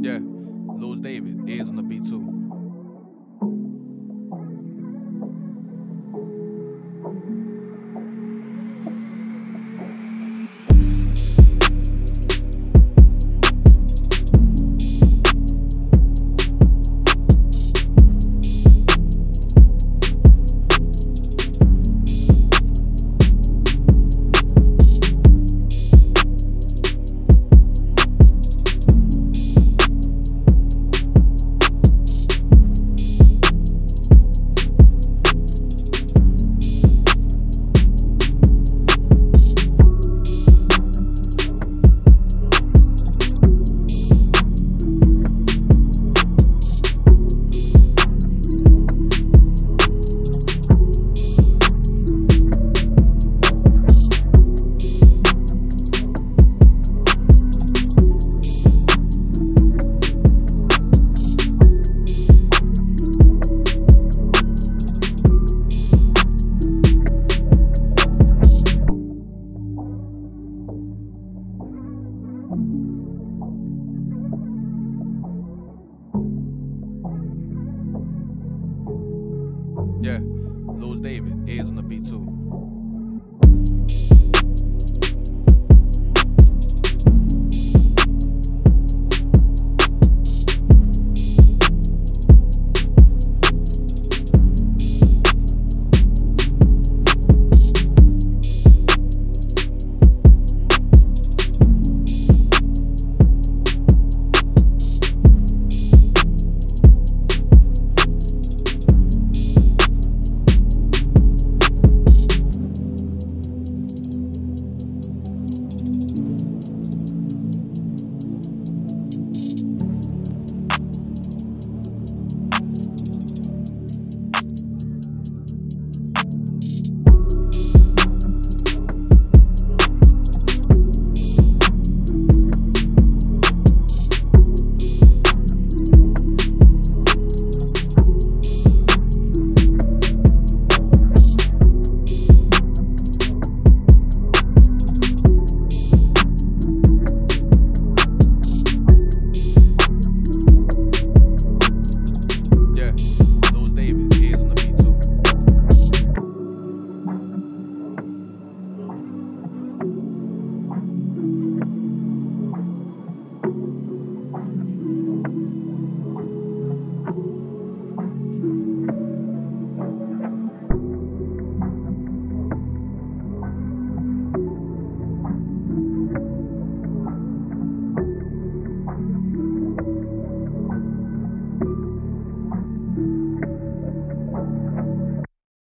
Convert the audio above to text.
Yeah, Louis David is on the beat Yeah, Louis David is on the beat too.